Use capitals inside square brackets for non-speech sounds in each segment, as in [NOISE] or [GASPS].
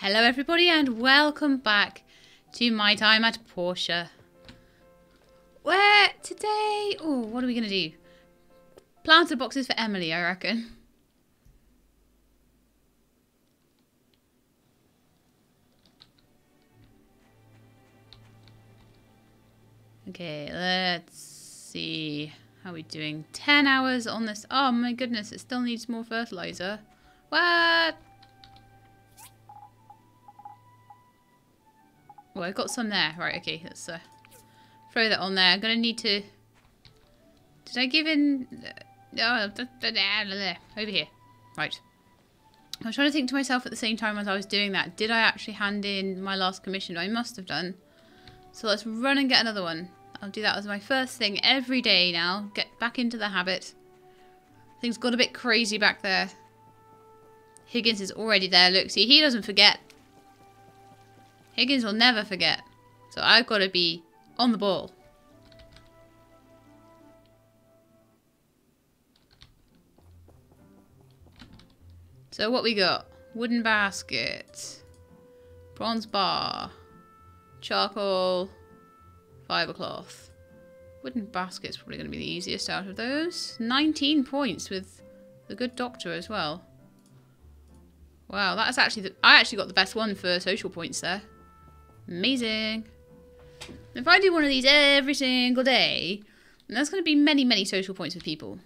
Hello everybody and welcome back to my time at Portia. Where today, oh, what are we going to do? Planter boxes for Emily, I reckon. Okay, let's see. How we're we doing? 10 hours on this. Oh my goodness, it still needs more fertilizer. What? Well, I've got some there. Right, okay, let's uh, throw that on there. I'm going to need to... Did I give in... Oh, over here. Right. I was trying to think to myself at the same time as I was doing that. Did I actually hand in my last commission? I must have done. So let's run and get another one. I'll do that as my first thing every day now. Get back into the habit. Things got a bit crazy back there. Higgins is already there. Look, see, he doesn't forget. Higgins will never forget. So I've got to be on the ball. So what we got? Wooden basket. Bronze bar. Charcoal. Fibre cloth. Wooden basket's probably going to be the easiest out of those. 19 points with the good doctor as well. Wow, that's actually... The, I actually got the best one for social points there. Amazing. If I do one of these every single day, that's going to be many, many social points with people.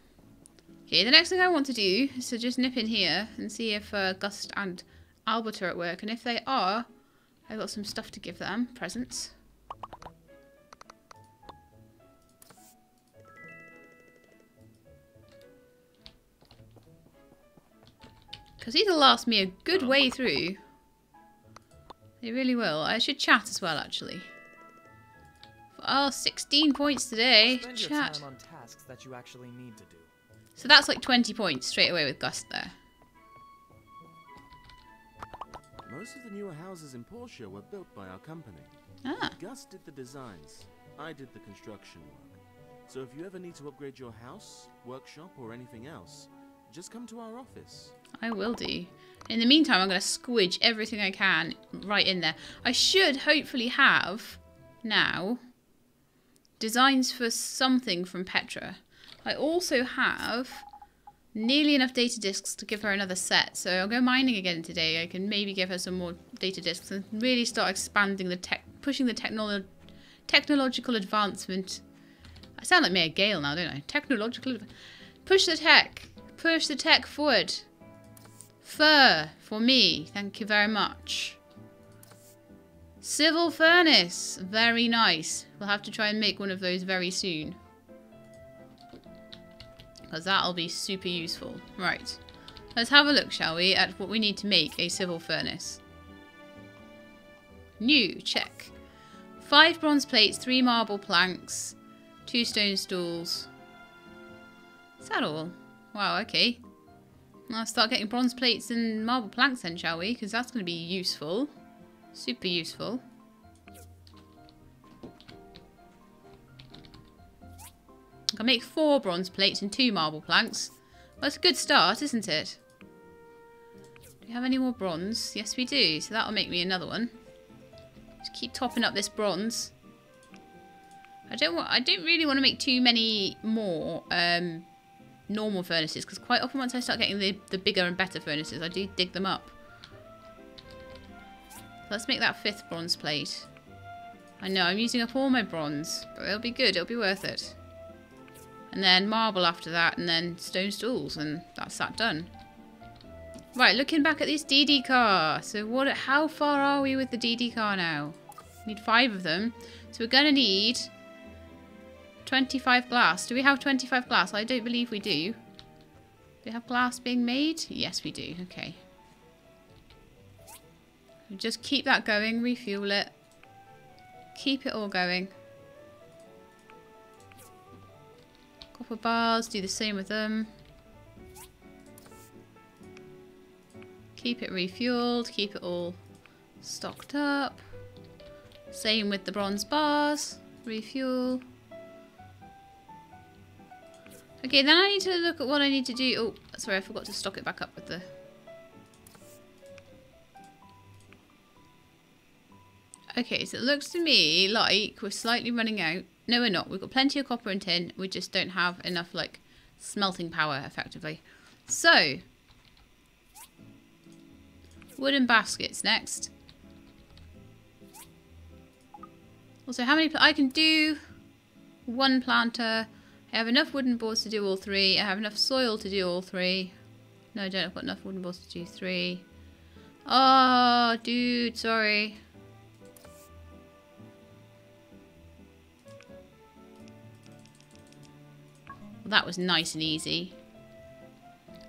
Okay, the next thing I want to do is to just nip in here and see if uh, Gust and Albert are at work. And if they are, I've got some stuff to give them. Presents. Because these will last me a good way through. They really will. I should chat as well, actually. Oh, 16 points today. Chat. on tasks that you actually need to do. So that's like 20 points straight away with Gust there. Most of the newer houses in Portia were built by our company. Ah, Gust did the designs. I did the construction work. So if you ever need to upgrade your house, workshop, or anything else, just come to our office. I will do. In the meantime, I'm going to squidge everything I can right in there. I should hopefully have now designs for something from Petra. I also have nearly enough data disks to give her another set. So I'll go mining again today. I can maybe give her some more data disks and really start expanding the tech, pushing the technolo technological advancement. I sound like Mayor Gale now, don't I? Technological, push the tech, push the tech forward. Fur for me, thank you very much. Civil furnace, very nice. We'll have to try and make one of those very soon. Because that'll be super useful. Right, let's have a look, shall we, at what we need to make a civil furnace. New, check. Five bronze plates, three marble planks, two stone stools. Is that all? Wow, okay. I'll start getting bronze plates and marble planks then, shall we? Because that's going to be useful. Super useful. I can make four bronze plates and two marble planks. Well, that's a good start, isn't it? Do we have any more bronze? Yes, we do. So that'll make me another one. Just keep topping up this bronze. I don't want. I don't really want to make too many more um, normal furnaces because quite often once I start getting the, the bigger and better furnaces I do dig them up. Let's make that fifth bronze plate. I know I'm using up all my bronze but it'll be good, it'll be worth it. And then marble after that and then stone stools and that's that done. Right, looking back at this DD car. So what? how far are we with the DD car now? We need five of them. So we're going to need 25 glass. Do we have 25 glass? I don't believe we do. Do we have glass being made? Yes, we do. Okay. Just keep that going. Refuel it. Keep it all going. Copper bars. Do the same with them. Keep it refueled. Keep it all stocked up. Same with the bronze bars. Refuel. Okay, then I need to look at what I need to do. Oh, sorry, I forgot to stock it back up with the Okay, so it looks to me like we're slightly running out. No, we're not. We've got plenty of copper and tin. We just don't have enough, like, smelting power, effectively. So, wooden baskets next. Also, how many... I can do one planter. I have enough wooden boards to do all three. I have enough soil to do all three. No, I don't. I've got enough wooden boards to do three. Oh, dude, sorry. Well, that was nice and easy.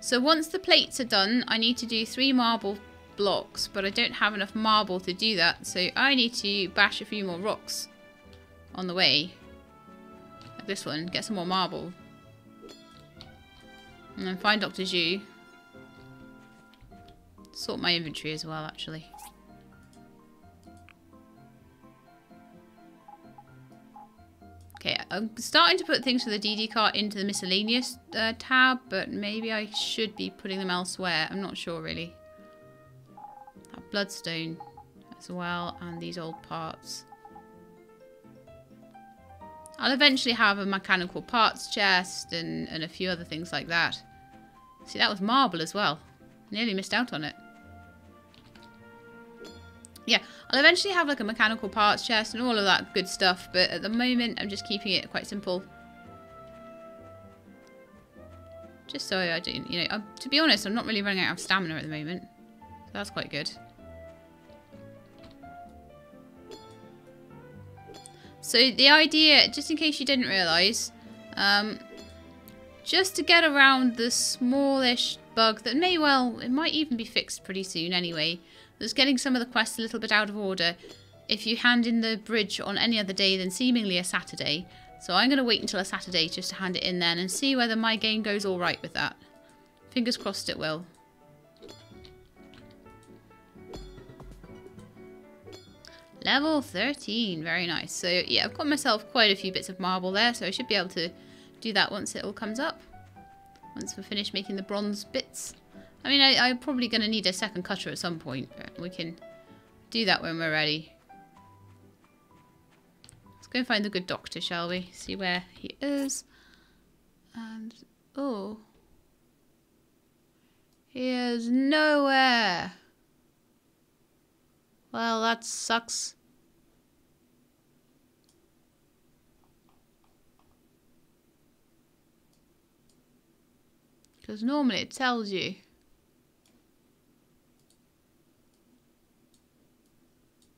So once the plates are done, I need to do three marble blocks, but I don't have enough marble to do that, so I need to bash a few more rocks on the way. This one, get some more marble. And then find Dr. Xu. Sort my inventory as well, actually. Okay, I'm starting to put things for the DD cart into the miscellaneous uh, tab, but maybe I should be putting them elsewhere. I'm not sure, really. That bloodstone as well, and these old parts. I'll eventually have a mechanical parts chest and, and a few other things like that. See, that was marble as well. Nearly missed out on it. Yeah, I'll eventually have like a mechanical parts chest and all of that good stuff, but at the moment I'm just keeping it quite simple. Just so I don't, you know, I'm, to be honest, I'm not really running out of stamina at the moment. So that's quite good. So the idea, just in case you didn't realise, um, just to get around the smallish bug that may well, it might even be fixed pretty soon anyway, that's getting some of the quests a little bit out of order. If you hand in the bridge on any other day than seemingly a Saturday. So I'm going to wait until a Saturday just to hand it in then and see whether my game goes alright with that. Fingers crossed it will. Level 13, very nice. So yeah, I've got myself quite a few bits of marble there, so I should be able to do that once it all comes up. Once we're finished making the bronze bits. I mean, I, I'm probably going to need a second cutter at some point, but we can do that when we're ready. Let's go and find the good doctor, shall we? See where he is. And, oh. He is nowhere. Well, that sucks. Because normally it tells you.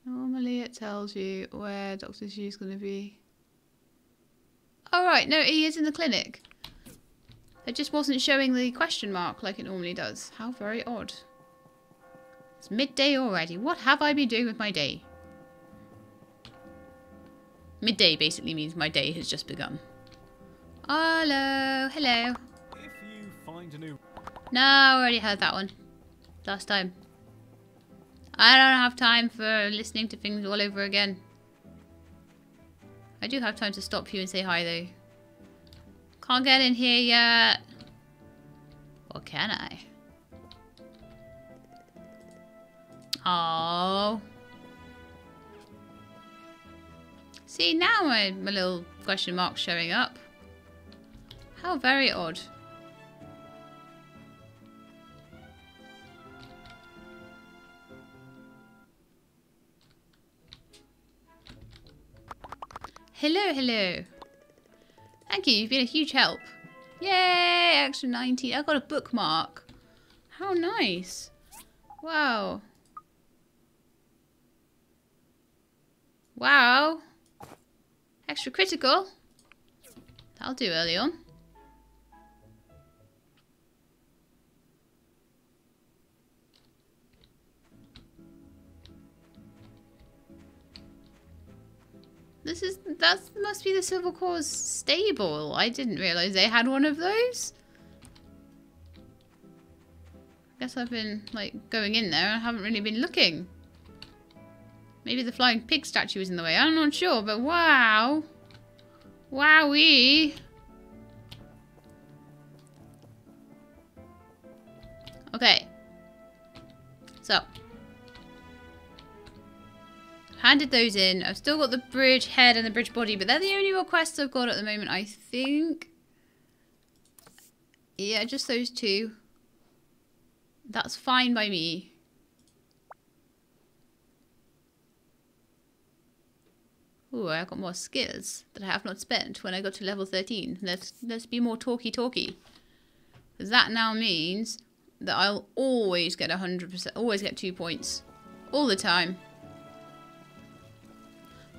Normally it tells you where Dr. Xu's going to be. Oh right, no, he is in the clinic. It just wasn't showing the question mark like it normally does. How very odd. It's midday already. What have I been doing with my day? Midday basically means my day has just begun. Hello, hello. If you find a new No, I already heard that one. Last time. I don't have time for listening to things all over again. I do have time to stop you and say hi though. Can't get in here yet. Or can I? Oh. See, now my, my little question mark's showing up. How very odd. Hello, hello. Thank you, you've been a huge help. Yay, extra 19. I got a bookmark. How nice. Wow. Wow. Extra critical. That'll do early on. This is that must be the Civil Corps stable. I didn't realize they had one of those. I guess I've been like going in there and haven't really been looking. Maybe the flying pig statue was in the way. I'm not sure, but wow. Wowee. Okay. So. handed those in. I've still got the bridge head and the bridge body, but they're the only requests I've got at the moment, I think. Yeah, just those two. That's fine by me. Ooh, I got more skills that I have not spent when I got to level 13. Let's, let's be more talky talky. That now means that I'll always get 100%, always get two points. All the time.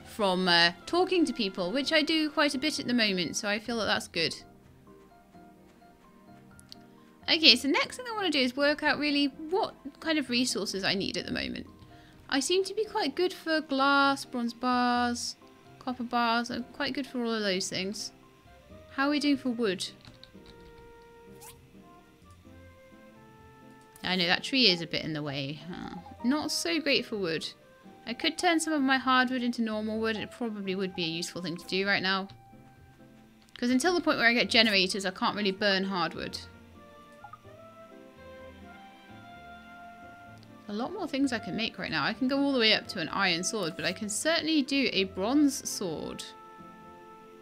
From uh, talking to people, which I do quite a bit at the moment, so I feel that that's good. Okay, so next thing I want to do is work out really what kind of resources I need at the moment. I seem to be quite good for glass, bronze bars, copper bars. I'm quite good for all of those things. How are we doing for wood? I know that tree is a bit in the way. Huh. Not so great for wood. I could turn some of my hardwood into normal wood. It probably would be a useful thing to do right now. Because until the point where I get generators, I can't really burn hardwood. A lot more things I can make right now. I can go all the way up to an iron sword, but I can certainly do a bronze sword.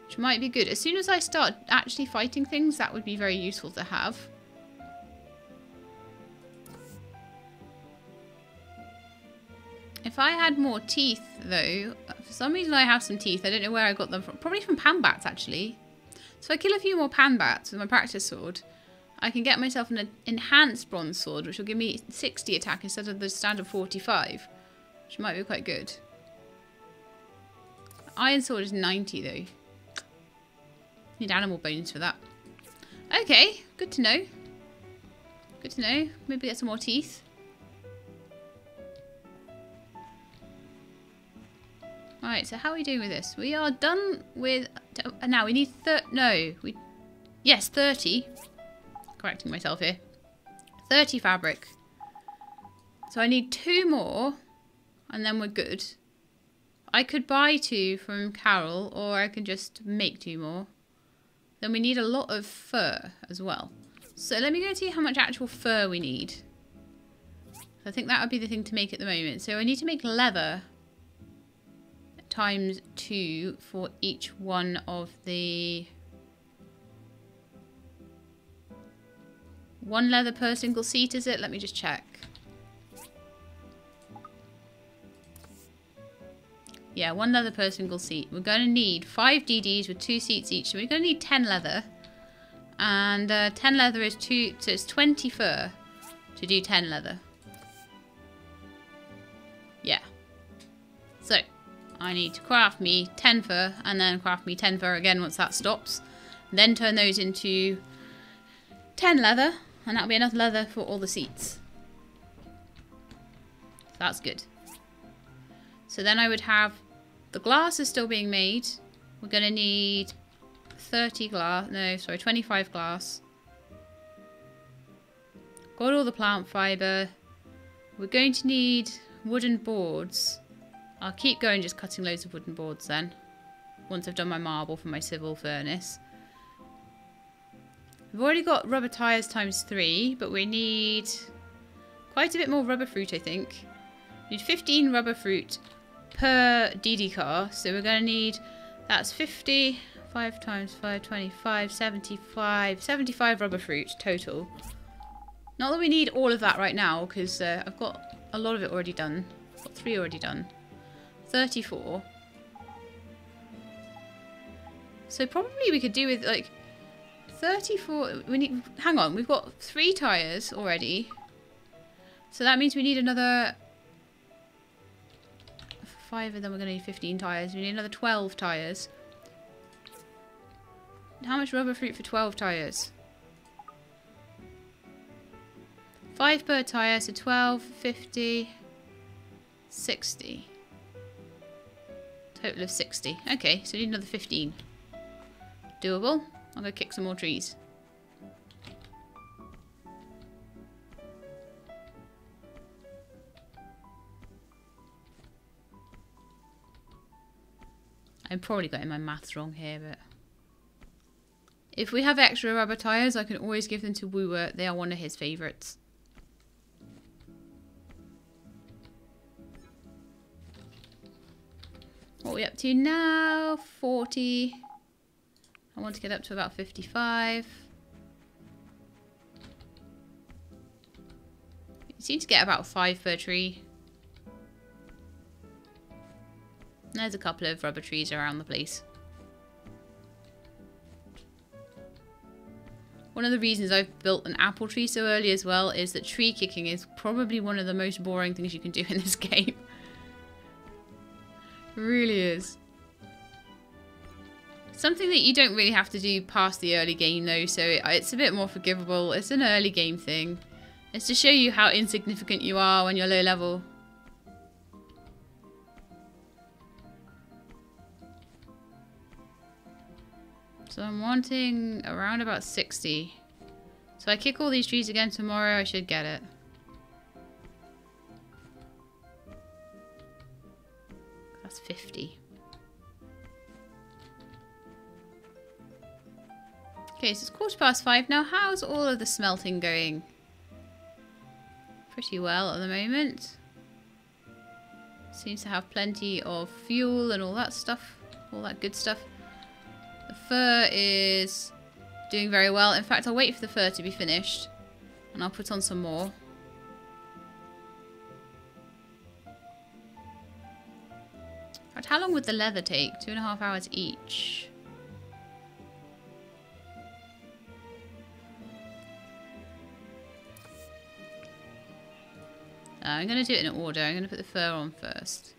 Which might be good. As soon as I start actually fighting things, that would be very useful to have. If I had more teeth, though, for some reason I have some teeth. I don't know where I got them from. Probably from pan bats, actually. So I kill a few more pan bats with my practice sword, I can get myself an enhanced bronze sword, which will give me 60 attack instead of the standard 45, which might be quite good. Iron sword is 90, though. Need animal bones for that. Okay, good to know. Good to know. Maybe get some more teeth. Alright, so how are we doing with this? We are done with... Now, we need... Thir no, we... Yes, 30. Correcting myself here. 30 fabric. So I need two more, and then we're good. I could buy two from Carol, or I can just make two more. Then we need a lot of fur as well. So let me go see how much actual fur we need. I think that would be the thing to make at the moment. So I need to make leather times two for each one of the one leather per single seat is it? Let me just check. Yeah one leather per single seat. We're going to need five DDs with two seats each. So we're going to need 10 leather. And uh, 10 leather is two so it's 20 fur to do 10 leather. Yeah. So I need to craft me 10 fur and then craft me 10 fur again once that stops. Then turn those into 10 leather and that'll be enough leather for all the seats. So that's good. So then I would have the glass is still being made. We're going to need 30 glass. No, sorry, 25 glass. Got all the plant fibre. We're going to need wooden boards. I'll keep going just cutting loads of wooden boards then. Once I've done my marble for my civil furnace. We've already got rubber tyres times three, but we need quite a bit more rubber fruit, I think. We need 15 rubber fruit per DD car, so we're going to need, that's 50, 5 times 5, 25, 75, 75 rubber fruit total. Not that we need all of that right now, because uh, I've got a lot of it already done. I've got three already done. 34. So probably we could do with like 34. We need. Hang on, we've got three tires already. So that means we need another five of them. We're going to need 15 tires. We need another 12 tires. How much rubber fruit for 12 tires? 5 per tyre, so 12, 50, 60. Total of 60. Okay, so we need another 15. Doable. I'll go kick some more trees. I'm probably getting my maths wrong here, but... If we have extra rubber tyres, I can always give them to Wooer. They are one of his favourites. What are we up to now? 40. Want to get up to about 55. You seem to get about five per tree. There's a couple of rubber trees around the place. One of the reasons I've built an apple tree so early as well is that tree kicking is probably one of the most boring things you can do in this [LAUGHS] game. really is. Something that you don't really have to do past the early game though, so it, it's a bit more forgivable. It's an early game thing. It's to show you how insignificant you are when you're low level. So I'm wanting around about 60. So I kick all these trees again tomorrow, I should get it. That's 50. Okay, so it's quarter past five now. How's all of the smelting going? Pretty well at the moment. Seems to have plenty of fuel and all that stuff. All that good stuff. The fur is doing very well. In fact, I'll wait for the fur to be finished. And I'll put on some more. How long would the leather take? Two and a half hours each. Uh, I'm going to do it in order. I'm going to put the fur on first.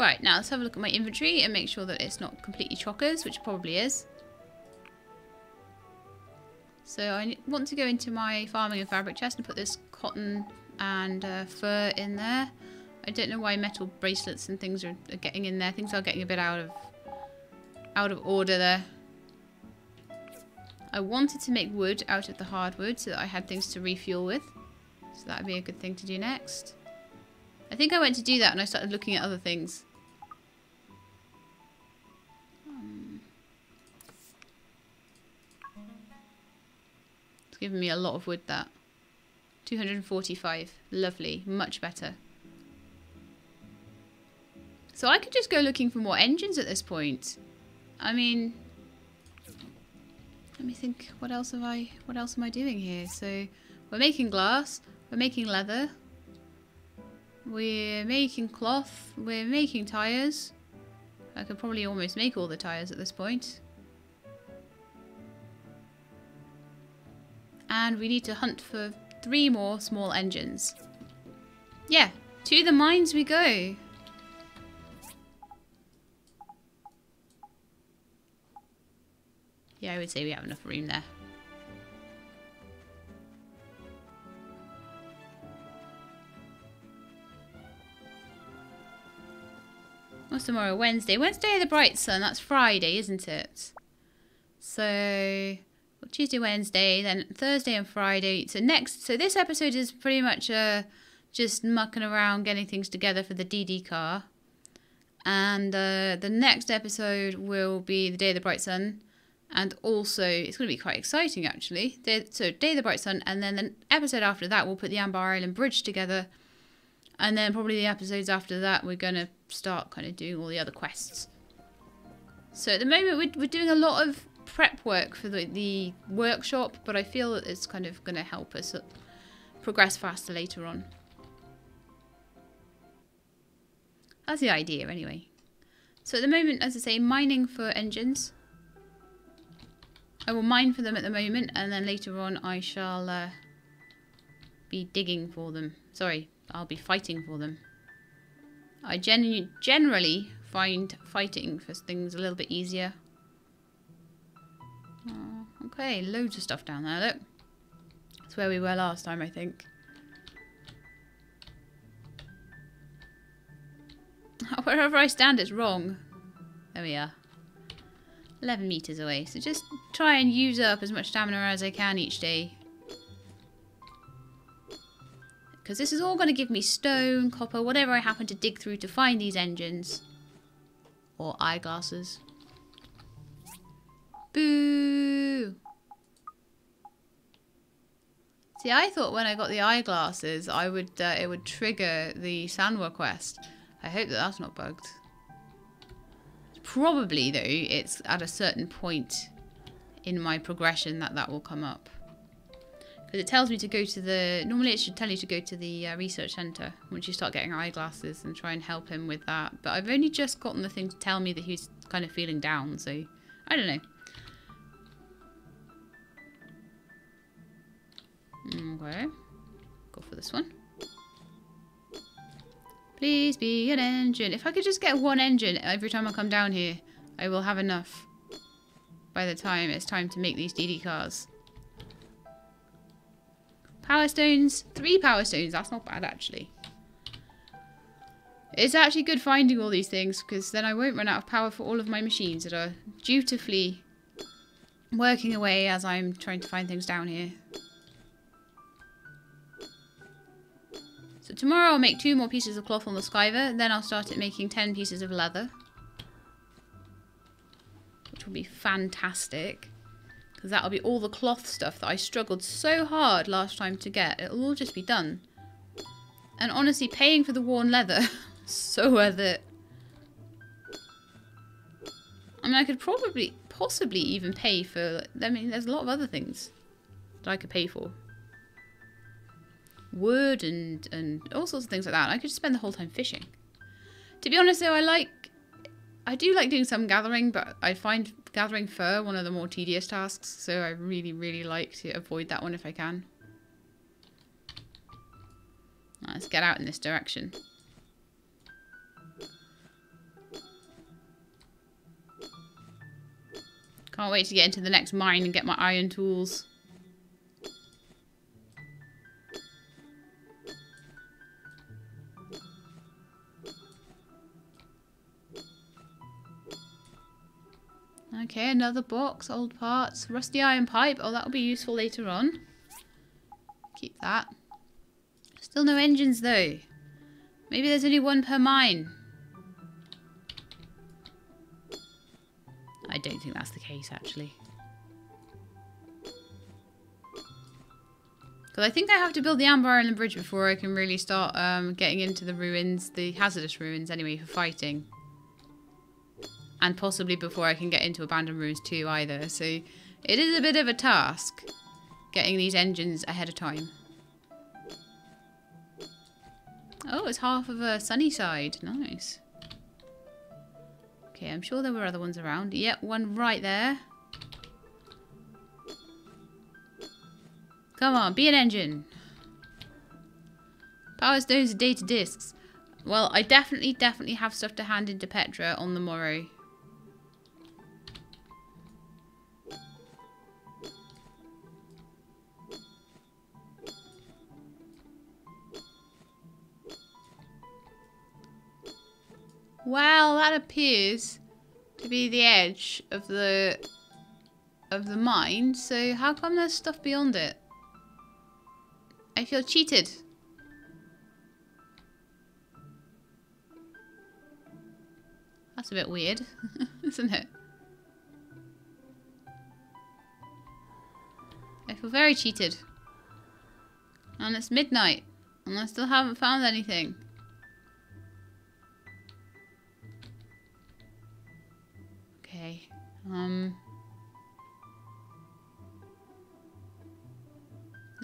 Right, now let's have a look at my inventory and make sure that it's not completely chockers, which probably is. So I want to go into my farming and fabric chest and put this cotton and uh, fur in there. I don't know why metal bracelets and things are, are getting in there. Things are getting a bit out of out of order there. I wanted to make wood out of the hardwood so that I had things to refuel with. So that would be a good thing to do next. I think I went to do that and I started looking at other things. Um, it's given me a lot of wood that. 245. Lovely. Much better. So I could just go looking for more engines at this point. I mean, let me think. What else have I? What else am I doing here? So we're making glass. We're making leather. We're making cloth. We're making tires. I could probably almost make all the tires at this point. And we need to hunt for three more small engines. Yeah, to the mines we go. Yeah, I would say we have enough room there. What's tomorrow? Wednesday. Wednesday the bright sun. That's Friday, isn't it? So Tuesday, Wednesday, then Thursday and Friday. So next, so this episode is pretty much uh, just mucking around, getting things together for the DD car. And uh, the next episode will be the Day of the Bright Sun. And also, it's going to be quite exciting actually. So, Day of the Bright Sun, and then the episode after that, we'll put the Amber Island Bridge together. And then probably the episodes after that, we're going to start kind of doing all the other quests. So at the moment, we're, we're doing a lot of prep work for the, the workshop, but I feel that it's kind of going to help us progress faster later on. That's the idea anyway. So at the moment, as I say, mining for engines. I will mine for them at the moment, and then later on I shall uh, be digging for them. Sorry, I'll be fighting for them. I genu generally find fighting for things a little bit easier. Oh, okay, loads of stuff down there, look. That's where we were last time, I think. [LAUGHS] Wherever I stand, it's wrong. There we are. 11 meters away. So just try and use up as much stamina as I can each day. Because this is all going to give me stone, copper, whatever I happen to dig through to find these engines. Or eyeglasses. Boo! See, I thought when I got the eyeglasses, I would uh, it would trigger the Sanwa quest. I hope that that's not bugged. Probably though, it's at a certain point in my progression that that will come up. Because it tells me to go to the. Normally, it should tell you to go to the uh, research center once you start getting eyeglasses and try and help him with that. But I've only just gotten the thing to tell me that he's kind of feeling down, so I don't know. Okay. Go for this one. Please be an engine. If I could just get one engine every time I come down here, I will have enough by the time it's time to make these DD cars. Power stones. Three power stones. That's not bad, actually. It's actually good finding all these things because then I won't run out of power for all of my machines that are dutifully working away as I'm trying to find things down here. Tomorrow I'll make two more pieces of cloth on the Skyver, then I'll start at making 10 pieces of leather. Which will be fantastic. Because that'll be all the cloth stuff that I struggled so hard last time to get. It'll all just be done. And honestly, paying for the worn leather, [LAUGHS] so worth it. I mean, I could probably, possibly even pay for, I mean, there's a lot of other things that I could pay for wood and and all sorts of things like that. I could spend the whole time fishing. To be honest, though, I like I do like doing some gathering, but I find gathering fur one of the more tedious tasks. So I really, really like to avoid that one if I can. Let's get out in this direction. Can't wait to get into the next mine and get my iron tools. Okay, another box, old parts, rusty iron pipe. Oh, that'll be useful later on. Keep that. Still no engines though. Maybe there's only one per mine. I don't think that's the case actually. Because I think I have to build the Amber Island Bridge before I can really start um, getting into the ruins, the hazardous ruins anyway, for fighting and possibly before I can get into Abandoned Ruins 2 either. So it is a bit of a task getting these engines ahead of time. Oh, it's half of a sunny side. Nice. Okay, I'm sure there were other ones around. Yep, one right there. Come on, be an engine. Power stones data discs. Well, I definitely, definitely have stuff to hand into Petra on the morrow. Well, that appears to be the edge of the of the mine. So how come there's stuff beyond it? I feel cheated. That's a bit weird, [LAUGHS] isn't it? I feel very cheated. And it's midnight, and I still haven't found anything. Okay. Um.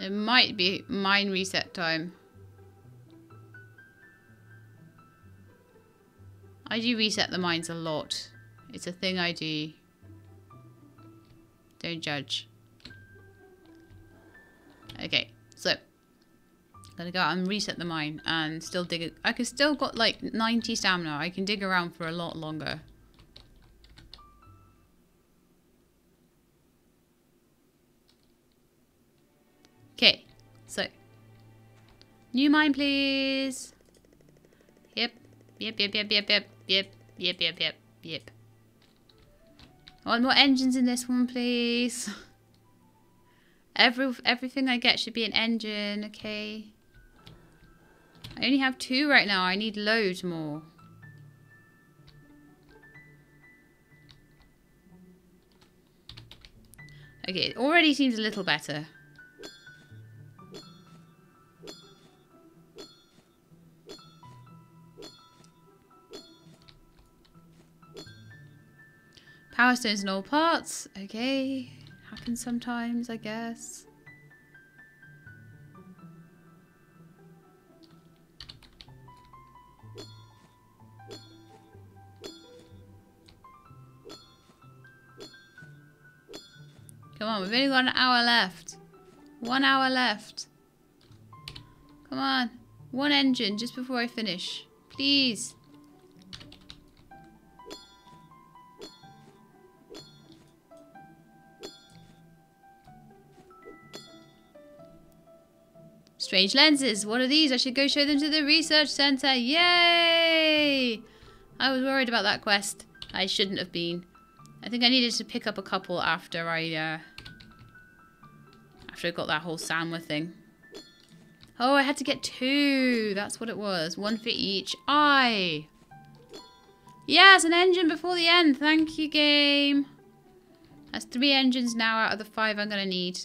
It might be mine reset time. I do reset the mines a lot. It's a thing I do. Don't judge. Okay, so I'm gonna go out and reset the mine and still dig it. I can still got like 90 stamina. I can dig around for a lot longer. New mine, please. Yep, yep, yep, yep, yep, yep, yep, yep, yep, yep, yep. I want more engines in this one, please. Every everything I get should be an engine. Okay. I only have two right now. I need loads more. Okay, it already seems a little better. Power stones and all parts. Okay. Happens sometimes, I guess. Come on, we've only got an hour left. One hour left. Come on. One engine just before I finish. Please. Strange lenses. What are these? I should go show them to the research center. Yay! I was worried about that quest. I shouldn't have been. I think I needed to pick up a couple after I, uh, after I got that whole Samwa thing. Oh, I had to get two. That's what it was. One for each. eye. Yes, an engine before the end. Thank you, game. That's three engines now out of the five I'm going to need.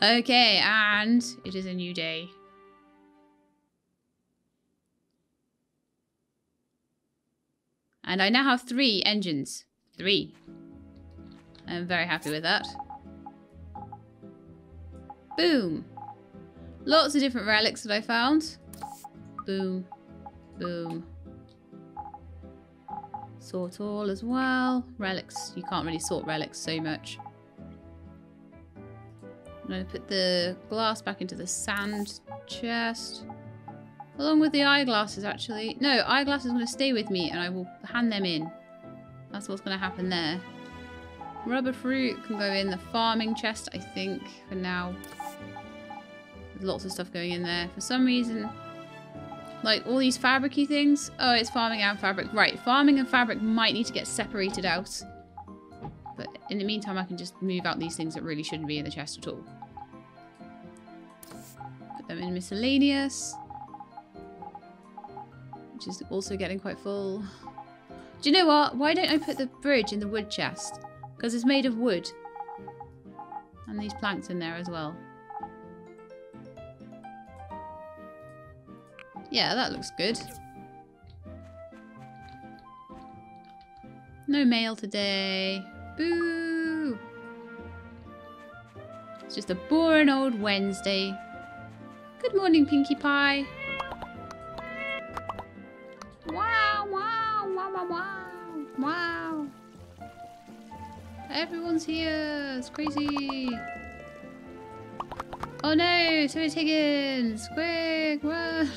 Okay, and it is a new day. And I now have three engines. Three. I'm very happy with that. Boom. Lots of different relics that I found. Boom. Boom. Sort all as well. Relics. You can't really sort relics so much. I'm going to put the glass back into the sand chest. Along with the eyeglasses, actually. No, eyeglasses are going to stay with me and I will hand them in. That's what's going to happen there. Rubber fruit can go in the farming chest, I think, for now. There's lots of stuff going in there. For some reason, like all these fabricy things. Oh, it's farming and fabric. Right, farming and fabric might need to get separated out. But in the meantime, I can just move out these things that really shouldn't be in the chest at all them in miscellaneous. Which is also getting quite full. Do you know what? Why don't I put the bridge in the wood chest? Because it's made of wood. And these planks in there as well. Yeah, that looks good. No mail today. Boo! It's just a boring old Wednesday. Good morning, Pinkie Pie. Wow, wow, wow, wow, wow, wow. Everyone's here. It's crazy. Oh no, so Higgins. Quick, run.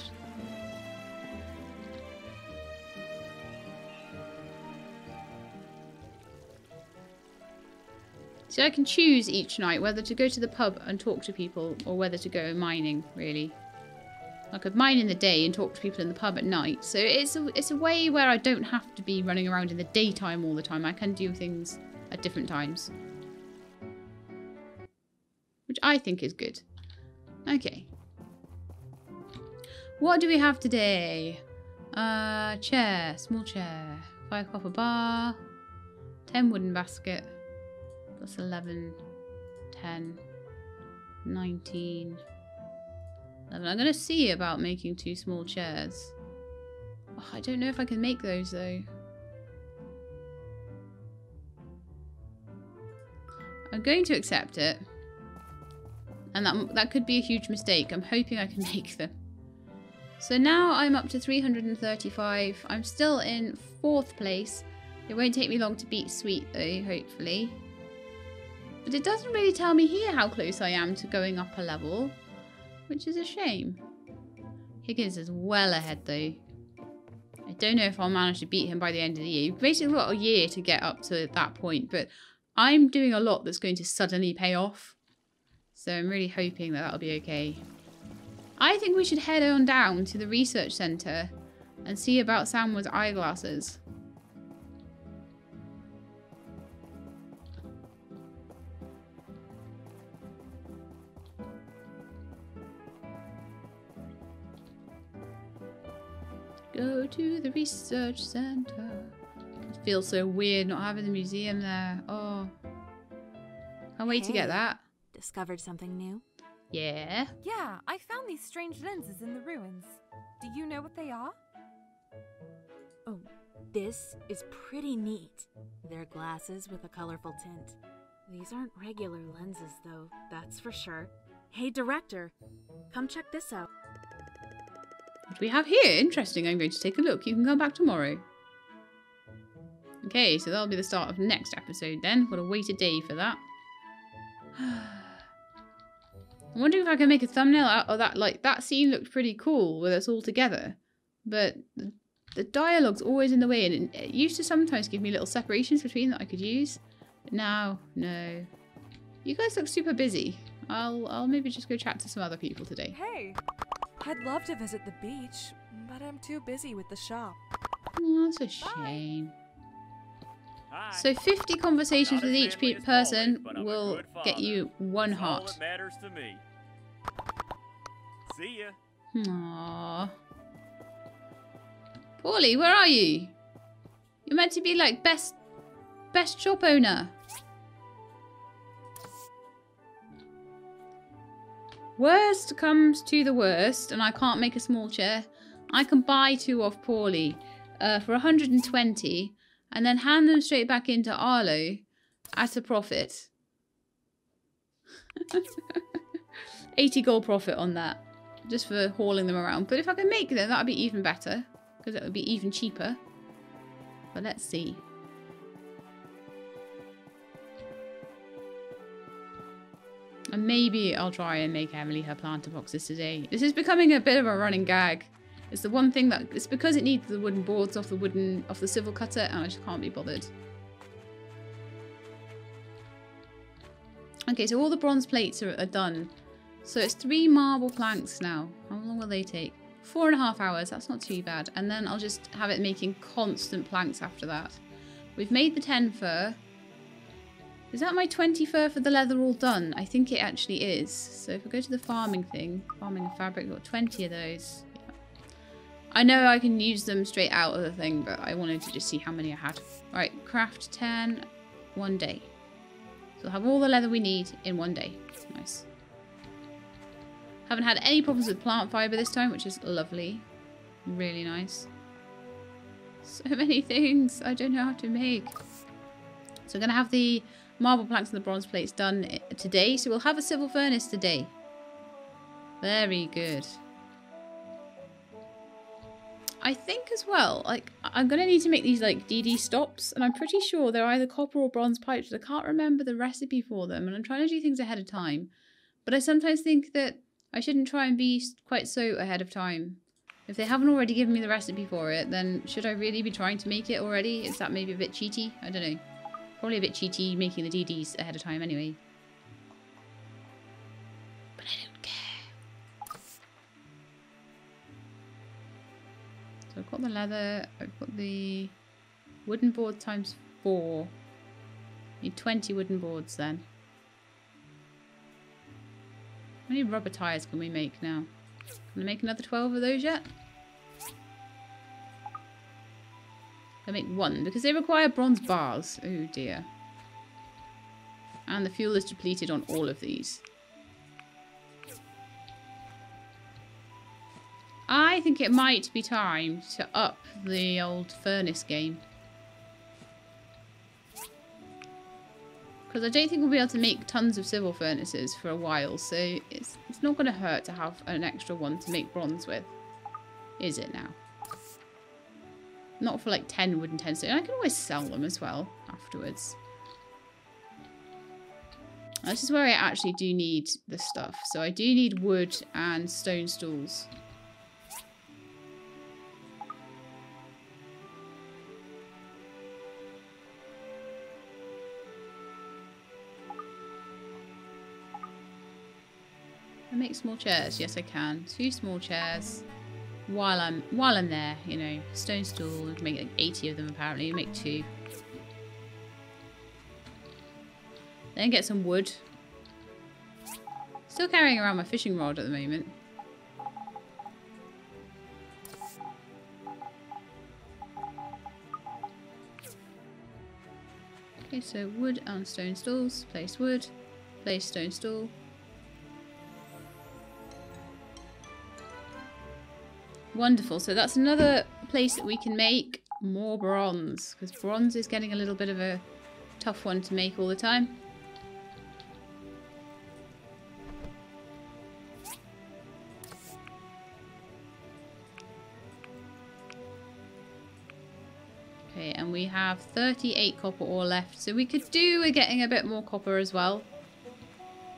So I can choose each night whether to go to the pub and talk to people or whether to go mining, really. I could mine in the day and talk to people in the pub at night. So it's a, it's a way where I don't have to be running around in the daytime all the time. I can do things at different times. Which I think is good. Okay. What do we have today? Uh, chair, small chair, five copper bar, ten wooden basket. That's 11, 10, 19, 11. I'm going to see about making two small chairs. Oh, I don't know if I can make those though. I'm going to accept it. And that, that could be a huge mistake. I'm hoping I can [LAUGHS] make them. So now I'm up to 335. I'm still in fourth place. It won't take me long to beat Sweet though, hopefully. But it doesn't really tell me here how close I am to going up a level, which is a shame. Higgins is well ahead though. I don't know if I'll manage to beat him by the end of the year. You've basically got a year to get up to that point, but I'm doing a lot that's going to suddenly pay off. So I'm really hoping that that'll be okay. I think we should head on down to the research centre and see about Samwa's eyeglasses. Go to the research center. It feels so weird not having the museum there. Oh. A way to get that. Discovered something new? Yeah. Yeah, I found these strange lenses in the ruins. Do you know what they are? Oh, this is pretty neat. They're glasses with a colorful tint. These aren't regular lenses, though, that's for sure. Hey, director, come check this out. What we have here? Interesting. I'm going to take a look. You can come back tomorrow. Okay, so that'll be the start of next episode then. What a wait a day for that. [SIGHS] I wonder if I can make a thumbnail out of that. Like, that scene looked pretty cool with us all together. But the, the dialogue's always in the way, and it, it used to sometimes give me little separations between that I could use. But now, no. You guys look super busy. I'll, I'll maybe just go chat to some other people today. Hey, I'd love to visit the beach, but I'm too busy with the shop. Oh, that's a shame. Hi. So 50 conversations with each pe- person Paulie, but I'm a will get you one That's all heart. that matters to me. See ya. Aww. Paulie, where are you? You're meant to be like best best shop owner. Worst comes to the worst, and I can't make a small chair. I can buy two off Paulie uh, for 120 and then hand them straight back into Arlo at a profit. [LAUGHS] 80 gold profit on that just for hauling them around. But if I can make them, that would be even better because it would be even cheaper. But let's see. And maybe I'll try and make Emily her planter boxes today. This is becoming a bit of a running gag. It's the one thing that it's because it needs the wooden boards off the wooden off the civil cutter, and I just can't be bothered. Okay, so all the bronze plates are, are done. So it's three marble planks now. How long will they take? Four and a half hours. That's not too bad. And then I'll just have it making constant planks after that. We've made the 10 fur. Is that my 20 fur for the leather all done? I think it actually is. So if I go to the farming thing, farming and fabric, got 20 of those. Yeah. I know I can use them straight out of the thing, but I wanted to just see how many I had. Right, craft 10, one day. So we'll have all the leather we need in one day. Nice. Haven't had any problems with plant fibre this time, which is lovely. Really nice. [LAUGHS] So many things I don't know how to make. So we're going to have the marble planks and the bronze plates done eh, today. So we'll have a civil furnace today. Very good. I think as well, like, I'm going to need to make these, like, DD stops. And I'm pretty sure they're either copper or bronze pipes. I can't remember the recipe for them. And I'm trying to do things ahead of time. But I sometimes think that I shouldn't try and be quite so ahead of time. If they haven't already given me the recipe for it, then should I really be trying to make it already? Is that maybe a bit cheaty? I don't know. Probably a bit cheaty making the DDs ahead of time anyway. But I don't care. So I've got the leather, I've got the wooden board times four. Need 20 wooden boards then. How many rubber tires can we make now? Can I make another 12 of those yet? I make one because they require bronze bars. Oh dear. And the fuel is depleted on all of these. I think it might be time to up the old furnace game. Because I don't think we'll be able to make tons of civil furnaces for a while, so it's, it's not going to hurt to have an extra one to make bronze with. Is it now? Not for like 10 wooden 10 stone. I can always sell them as well afterwards. This is where I actually do need the stuff. So I do need wood and stone stools. I make small chairs. Yes, I can. Two small chairs. While I'm while I'm there, you know, stone stool. Make like 80 of them apparently. Make two. Then get some wood. Still carrying around my fishing rod at the moment. Okay, so wood and stone stools. Place wood. Place stone stool. Wonderful. So that's another place that we can make more bronze. Because bronze is getting a little bit of a tough one to make all the time. Okay, and we have 38 copper ore left. So we could do with getting a bit more copper as well.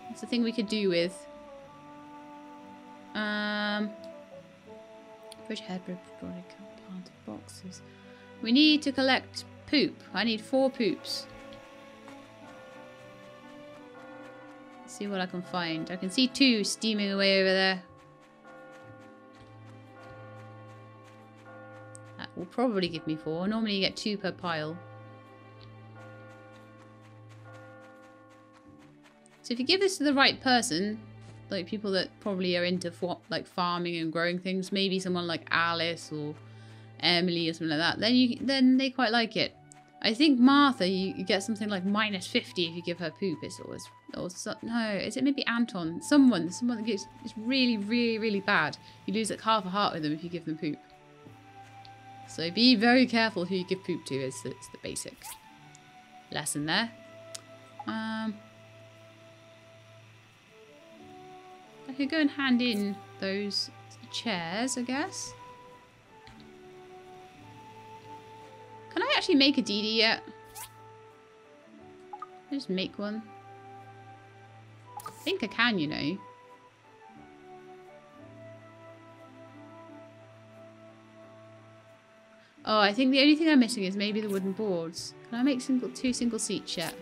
That's the thing we could do with. Um, Head, bridge body, planted boxes. We need to collect poop. I need four poops. Let's see what I can find. I can see two steaming away over there. That will probably give me four. Normally you get two per pile. So if you give this to the right person, like people that probably are into like farming and growing things, maybe someone like Alice or Emily or something like that, then you then they quite like it. I think Martha, you, you get something like minus fifty if you give her poop. It's always or so, no, is it maybe Anton? Someone, someone that gets it's really, really, really bad. You lose like half a heart with them if you give them poop. So be very careful who you give poop to. Is it's the basic lesson there. Um. I could go and hand in those chairs, I guess. Can I actually make a DD yet? Just make one. I think I can, you know. Oh, I think the only thing I'm missing is maybe the wooden boards. Can I make single two single seats yet?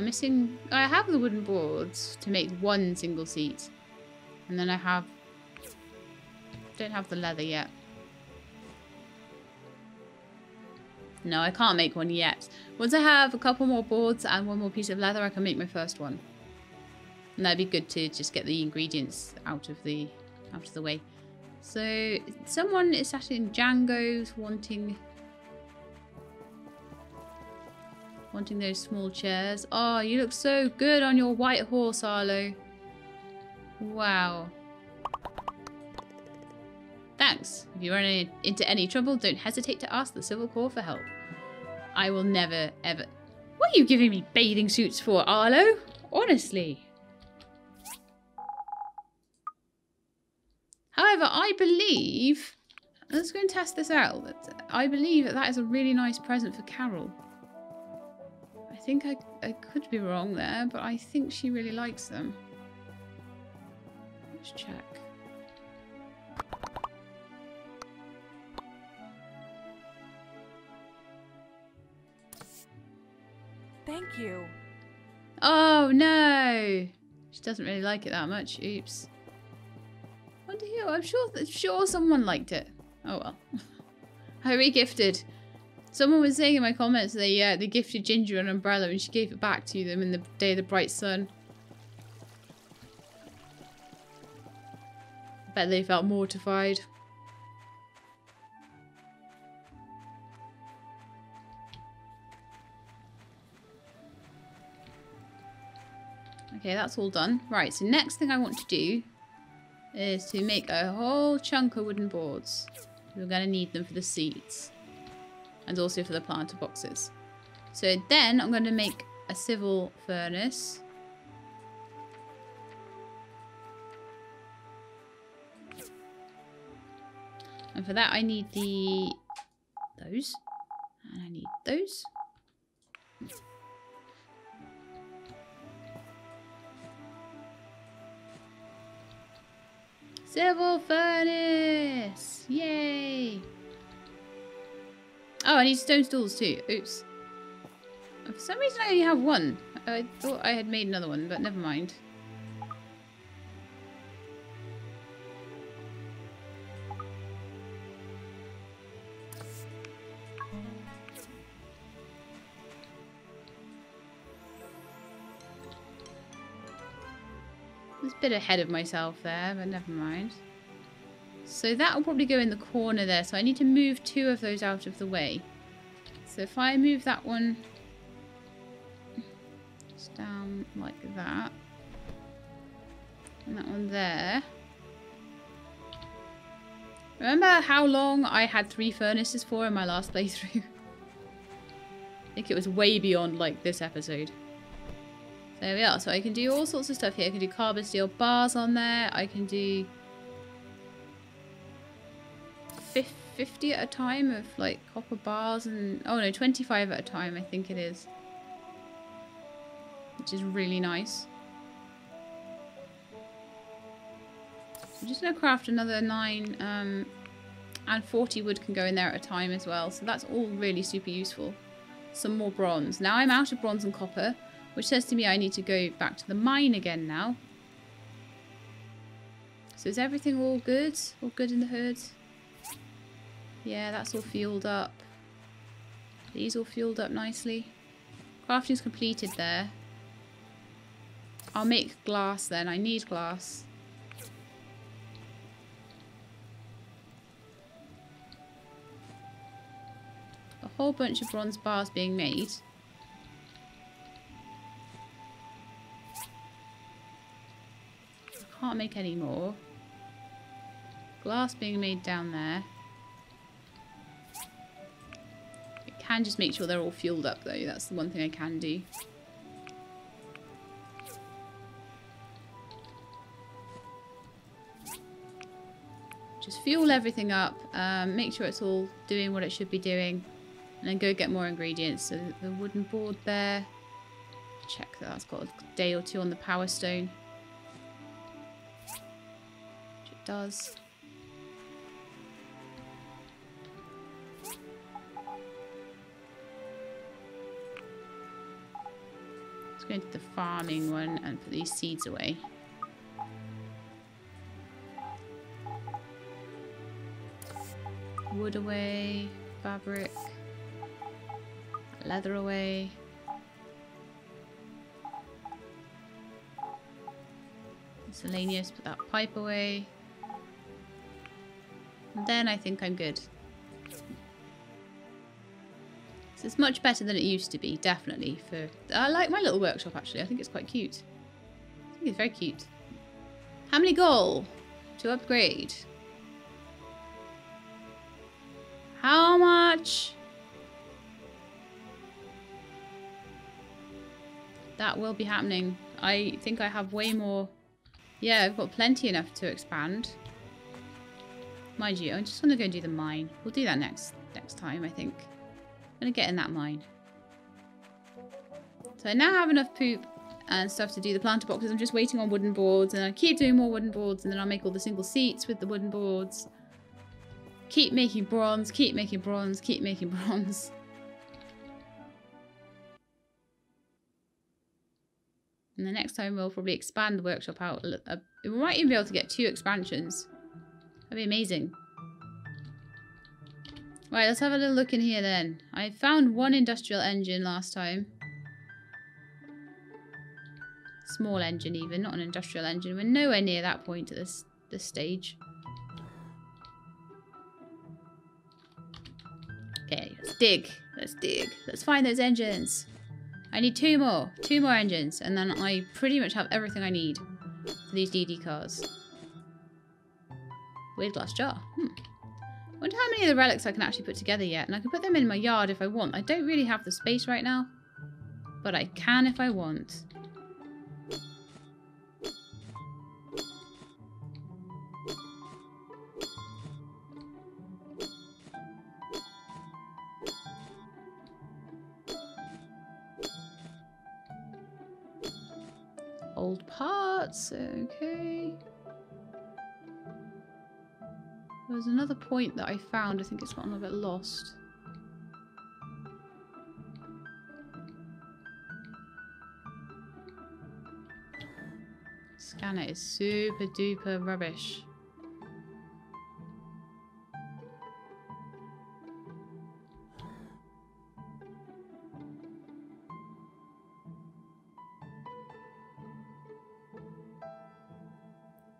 I'm missing... I have the wooden boards to make one single seat. And then I have... Don't have the leather yet. No, I can't make one yet. Once I have a couple more boards and one more piece of leather, I can make my first one. And that'd be good to just get the ingredients out of the out of the way. So someone is sat in Django's wanting wanting those small chairs. Oh, you look so good on your white horse, Arlo. Wow. Thanks. If you run any, into any trouble, don't hesitate to ask the Civil Corps for help. I will never, ever... What are you giving me bathing suits for, Arlo? Honestly. However, I believe... Let's go and test this out. I believe that that is a really nice present for Carol. I think I, I could be wrong there, but I think she really likes them. Let's check. Thank you. Oh no! She doesn't really like it that much. Oops. Wonder who? I'm sure. Sure, someone liked it. Oh well. [LAUGHS] I re-gifted. Someone was saying in my comments they uh, they gifted Ginger an umbrella and she gave it back to them in the day of the bright sun. Bet they felt mortified. Okay, that's all done. Right, so next thing I want to do is to make a whole chunk of wooden boards. We're going to need them for the seats and also for the planter boxes. So then I'm going to make a civil furnace. And for that I need the those. And I need those. Civil furnace! Yay! Oh, I need stone stools too. Oops. For some reason I only have one. I thought I had made another one, but never mind. Bit ahead of myself there, but never mind. So that will probably go in the corner there. So I need to move two of those out of the way. So if I move that one just down like that. And that one there. Remember how long I had three furnaces for in my last [LAUGHS] playthrough? I think it was way beyond like this episode. There we are. So I can do all sorts of stuff here. I can do carbon steel bars on there. I can do 50 at a time of like copper bars and oh no 25 at a time I think it is. Which is really nice. I'm just going to craft another 9 um, and 40 wood can go in there at a time as well so that's all really super useful. Some more bronze. Now I'm out of bronze and copper which says to me I need to go back to the mine again now. So is everything all good? All good in the hood yeah, that's all fueled up. These all fueled up nicely. Crafting's completed there. I'll make glass then. I need glass. A whole bunch of bronze bars being made. Can't make any more. Glass being made down there. Can just make sure they're all fueled up though. That's the one thing I can do. Just fuel everything up, um, make sure it's all doing what it should be doing, and then go get more ingredients. So the wooden board there, check that that's got a day or two on the power stone. Which it does. Go into the farming one and put these seeds away. Wood away, fabric, leather away. Miscellaneous, put that pipe away. And then I think I'm good. So it's much better than it used to be, definitely. For I like my little workshop, actually. I think it's quite cute. I think it's very cute. How many gold to upgrade? How much? That will be happening. I think I have way more. Yeah, I've got plenty enough to expand. Mind you, I just want to go and do the mine. We'll do that next next time, I think. Going to get in that mine. So I now have enough poop and stuff to do the planter boxes. I'm just waiting on wooden boards and I keep doing more wooden boards and then I'll make all the single seats with the wooden boards. Keep making bronze, keep making bronze, keep making [LAUGHS] bronze. And the next time we'll probably expand the workshop out. Uh, we might even be able to get two expansions. That'd be amazing. Right, let's have a little look in here then. I found one industrial engine last time. Small engine even, not an industrial engine. We're nowhere near that point at this, this stage. Okay, let's dig. Let's dig. Let's find those engines. I need two more. Two more engines. And then I pretty much have everything I need for these DD cars. Weird glass jar. Hmm wonder how many of the relics I can actually put together yet. And I can put them in my yard if I want. I don't really have the space right now. But I can if I want. Old parts, okay. There was another point that I found. I think it's gotten a bit lost. Scanner is super duper rubbish.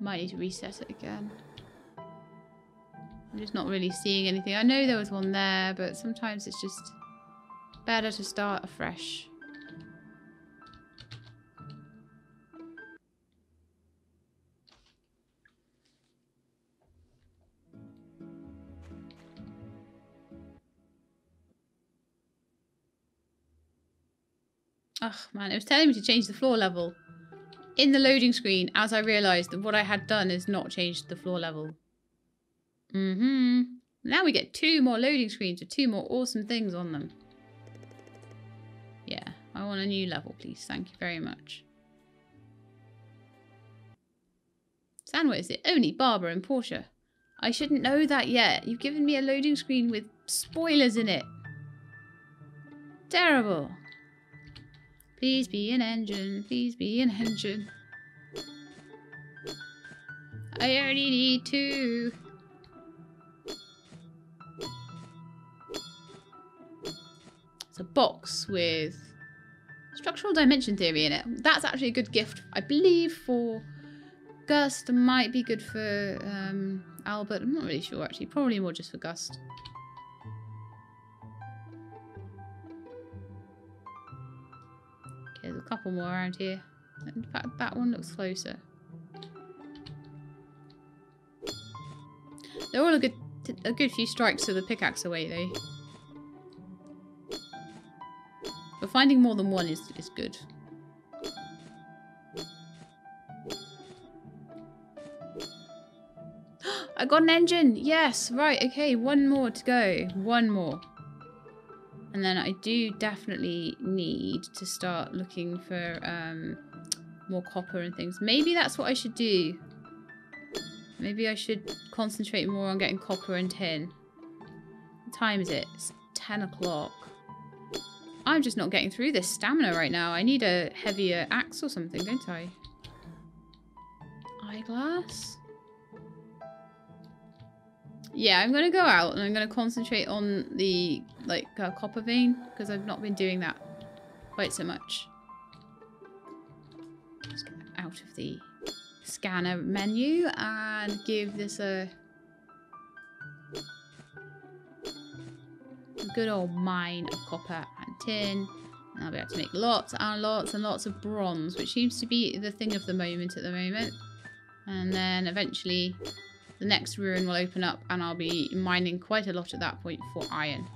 Might need to reset it again. I'm just not really seeing anything. I know there was one there, but sometimes it's just better to start afresh. Ugh, man, it was telling me to change the floor level in the loading screen as I realised that what I had done is not changed the floor level. Mm-hmm. Now we get two more loading screens with two more awesome things on them. Yeah, I want a new level, please. Thank you very much. Sanwa is the only barber in Portia. I shouldn't know that yet. You've given me a loading screen with spoilers in it. Terrible. Please be an engine. Please be an engine. I already need two. A box with structural dimension theory in it. That's actually a good gift, I believe, for Gust. Might be good for um, Albert. I'm not really sure, actually. Probably more just for Gust. Okay, there's a couple more around here. In fact, that one looks closer. They're all a good, a good few strikes of the pickaxe away, though. Finding more than one is, is good. [GASPS] I got an engine! Yes! Right, okay, one more to go. One more. And then I do definitely need to start looking for um, more copper and things. Maybe that's what I should do. Maybe I should concentrate more on getting copper and tin. What time is it? It's 10 o'clock. I'm just not getting through this stamina right now. I need a heavier axe or something, don't I? Eyeglass? Yeah, I'm going to go out and I'm going to concentrate on the like uh, copper vein because I've not been doing that quite so much. Just get out of the scanner menu and give this a, good old mine of copper tin. I'll be able to make lots and lots and lots of bronze, which seems to be the thing of the moment at the moment. And then eventually the next ruin will open up and I'll be mining quite a lot at that point for iron.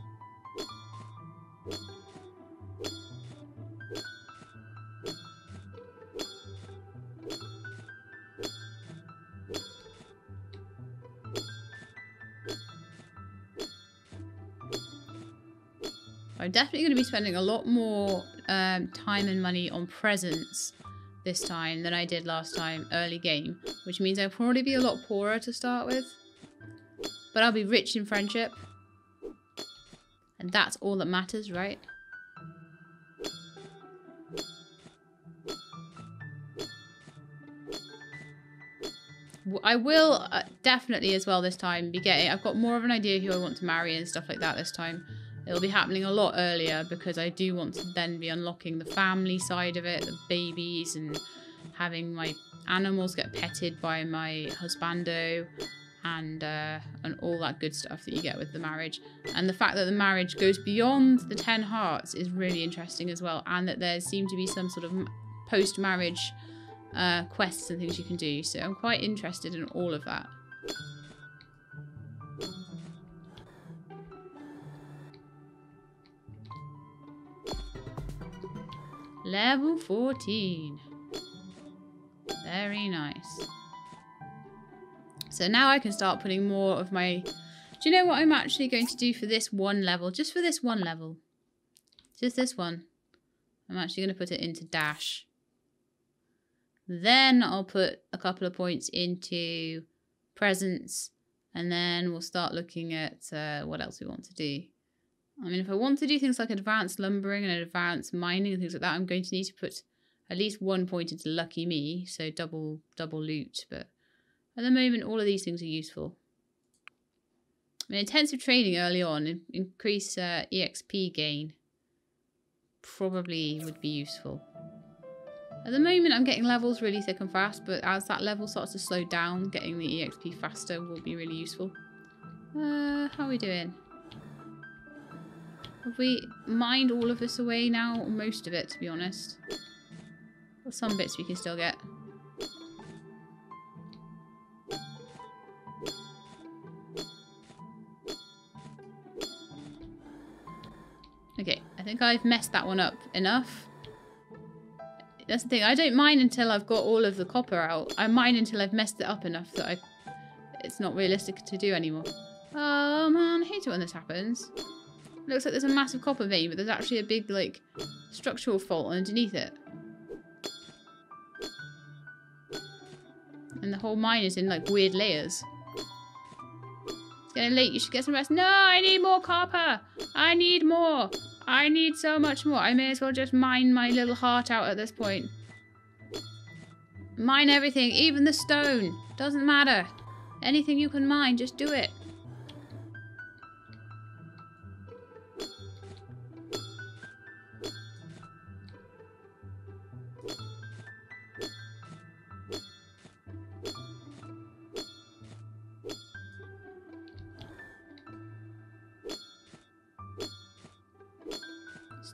Definitely going to be spending a lot more um, time and money on presents this time than I did last time early game, which means I'll probably be a lot poorer to start with. But I'll be rich in friendship. And that's all that matters, right? I will uh, definitely as well this time be getting... I've got more of an idea who I want to marry and stuff like that this time. It'll be happening a lot earlier because I do want to then be unlocking the family side of it, the babies and having my animals get petted by my husbando and uh, and all that good stuff that you get with the marriage. And the fact that the marriage goes beyond the 10 hearts is really interesting as well and that there seem to be some sort of post-marriage uh, quests and things you can do. So I'm quite interested in all of that. Level 14. Very nice. So now I can start putting more of my... Do you know what I'm actually going to do for this one level? Just for this one level. Just this one. I'm actually going to put it into dash. Then I'll put a couple of points into presence. And then we'll start looking at uh, what else we want to do. I mean, if I want to do things like advanced lumbering and advanced mining and things like that, I'm going to need to put at least one point into lucky me, so double double loot. But at the moment, all of these things are useful. I mean, intensive training early on, increase uh, EXP gain, probably would be useful. At the moment, I'm getting levels really thick and fast, but as that level starts to slow down, getting the EXP faster will be really useful. Uh, how are we doing? Have we mined all of this away now? Or most of it, to be honest. Well, some bits we can still get. Okay, I think I've messed that one up enough. That's the thing, I don't mine until I've got all of the copper out. I mine until I've messed it up enough that I, it's not realistic to do anymore. Oh man, I hate it when this happens. Looks like there's a massive copper vein, but there's actually a big, like, structural fault underneath it. And the whole mine is in, like, weird layers. It's getting late, you should get some rest. No, I need more copper! I need more! I need so much more. I may as well just mine my little heart out at this point. Mine everything, even the stone. Doesn't matter. Anything you can mine, just do it.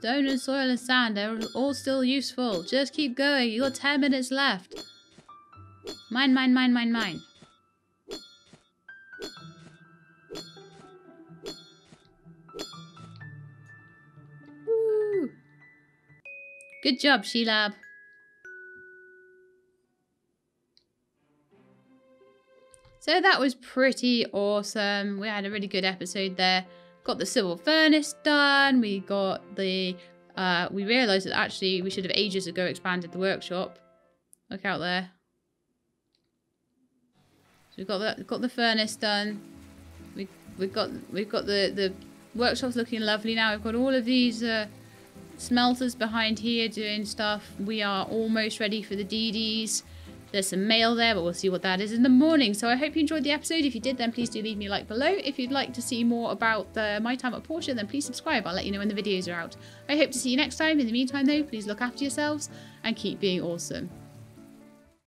Stone and soil and sand, they're all still useful. Just keep going. You got 10 minutes left. Mine, mine, mine, mine, mine. Woo! Good job, Shelab. So that was pretty awesome. We had a really good episode there. Got the civil furnace done. We got the... Uh, we realised that actually we should have ages ago expanded the workshop. Look out there. So we've got the, got the furnace done. We, we've got we've got the, the workshop's looking lovely now. We've got all of these uh, smelters behind here doing stuff. We are almost ready for the DDs. There's some mail there, but we'll see what that is in the morning. So I hope you enjoyed the episode. If you did, then please do leave me a like below. If you'd like to see more about the, my time at Portia, then please subscribe. I'll let you know when the videos are out. I hope to see you next time. In the meantime, though, please look after yourselves and keep being awesome.